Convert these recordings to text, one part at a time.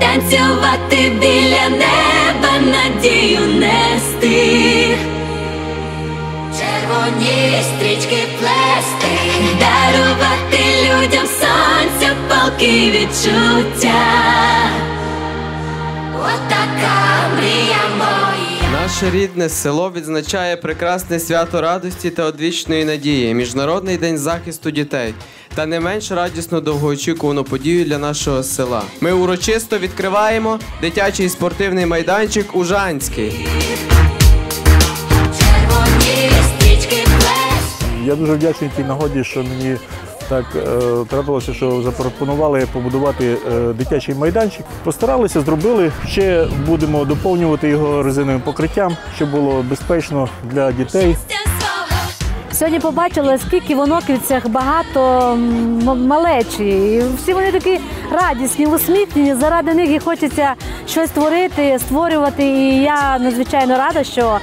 танцювати біля неба, надію нести. Червоні стрічки плести, дарувати людям сонця, палки відчуття. Наше рідне село відзначає прекрасне свято радості та одвічної надії, Міжнародний день захисту дітей та не менш радісну довгоочікувану подію для нашого села. Ми урочисто відкриваємо дитячий спортивний майданчик Ужанський. Я дуже вдячний тій нагоді, що мені так е, трапилося, що запропонували побудувати е, дитячий майданчик. Постаралися, зробили. Ще будемо доповнювати його резиновим покриттям, щоб було безпечно для дітей. Сьогодні побачила, скільки в оноківцях багато малечі. І всі вони такі радісні, усміхнені. Заради них і хочеться щось творити, створювати. І я надзвичайно рада, що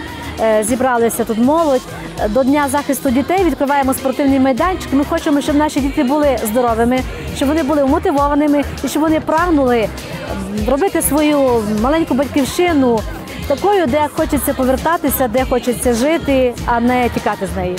зібралися тут молодь. До Дня захисту дітей відкриваємо спортивний майданчик. Ми хочемо, щоб наші діти були здоровими, щоб вони були мотивованими і щоб вони прагнули робити свою маленьку батьківщину такою, де хочеться повертатися, де хочеться жити, а не тікати з неї.